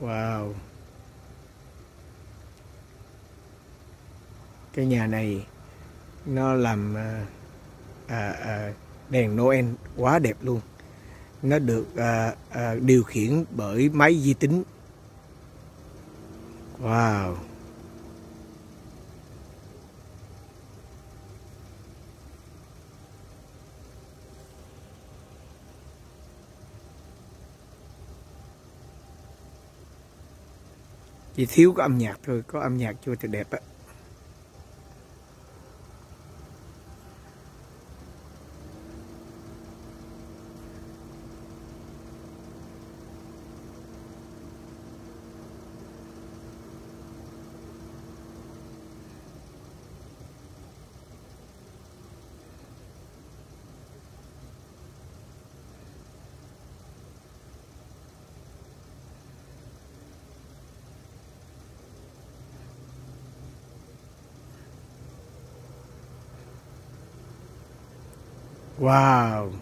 Wow. Cái nhà này nó làm à, à, à, đèn Noel quá đẹp luôn. Nó được à, à, điều khiển bởi máy vi tính. Wow. Chỉ thiếu có âm nhạc thôi, có âm nhạc vô thì đẹp á. Wow.